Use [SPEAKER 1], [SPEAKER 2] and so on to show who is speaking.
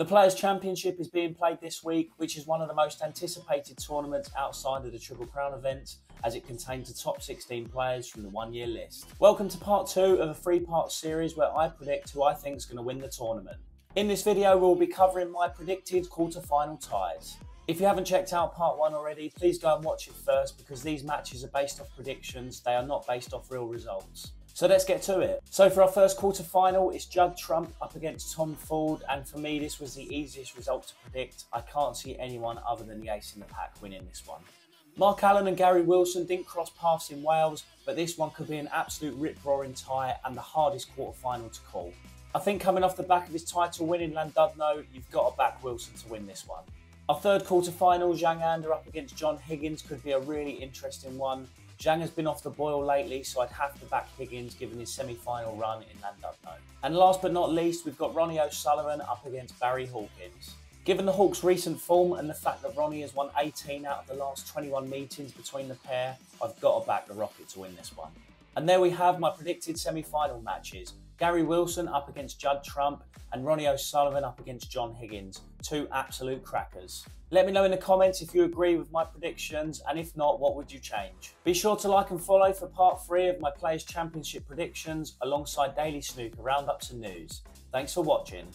[SPEAKER 1] The Players' Championship is being played this week, which is one of the most anticipated tournaments outside of the Triple Crown events, as it contains the top 16 players from the one year list. Welcome to part two of a three part series where I predict who I think is going to win the tournament. In this video, we'll be covering my predicted quarter-final ties. If you haven't checked out part one already, please go and watch it first because these matches are based off predictions, they are not based off real results. So let's get to it. So for our first quarter final, it's Judd Trump up against Tom Ford, and for me, this was the easiest result to predict. I can't see anyone other than the ace in the pack winning this one. Mark Allen and Gary Wilson didn't cross paths in Wales, but this one could be an absolute rip-roaring tie and the hardest quarter final to call. I think coming off the back of his title win in Llandudno, you've got to back Wilson to win this one. Our third quarter final, Zhang Anda up against John Higgins, could be a really interesting one. Zhang has been off the boil lately, so I'd have to back Higgins given his semi final run in Llandudno. And last but not least, we've got Ronnie O'Sullivan up against Barry Hawkins. Given the Hawks' recent form and the fact that Ronnie has won 18 out of the last 21 meetings between the pair, I've got to back the Rocket to win this one. And there we have my predicted semi final matches. Gary Wilson up against Judd Trump and Ronnie O'Sullivan up against John Higgins. Two absolute crackers. Let me know in the comments if you agree with my predictions and if not, what would you change? Be sure to like and follow for part three of my Players Championship predictions alongside Daily Snooker roundups and news. Thanks for watching.